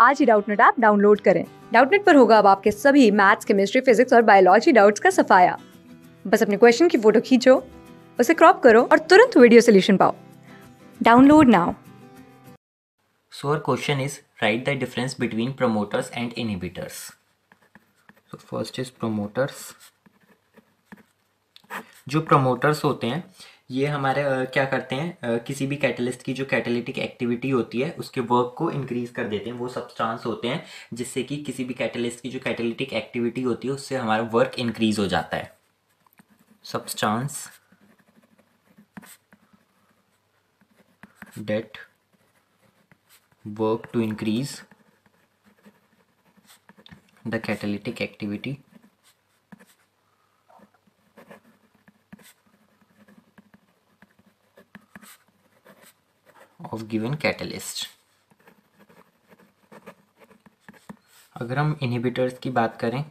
आज ही Doubtnut app download करें डाउटनेट पर होगा अब आपके सभी मैथ्स, केमिस्ट्री, फिजिक्स और बायोलॉजी डाउट्स का सफाया बस अपने क्वेश्चन की फ़ोटो खींचो, उसे क्रॉप करो और तुरंत वीडियो सोल्यूशन पाओ download now So, our question is, write the difference between promoters and inhibitors. So, first is promoters. जो promoters होते हैं ये हमारे क्या करते हैं किसी भी कैटलिस्ट की जो कैटेलिटिक एक्टिविटी होती है, उसके वर्क को इंक्रीज कर देते हैं। वो सब्सटेंस होते हैं, जिससे कि किसी भी कैटलिस्ट की जो कैटेलिटिक एक्टिविटी होती है, उससे हमारा वर्क इंक्रीज हो जाता है। Substance that work to increase the catalytic activity of given catalyst. अगर हम इनहिबिटर्स की बात करें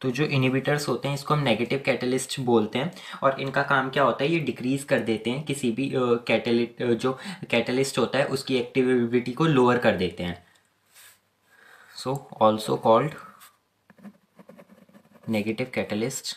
तो जो इनहिबिटर्स होते हैं, इसको हम नेगेटिव कैटलिस्ट बोलते हैं और इनका काम क्या होता है? ये डिक्रीज कर देते हैं, किसी भी कैटलिस्ट जो कैटलिस्ट होता है, उसकी एक्टिविटी को लोअर कर देते हैं। So also called negative catalyst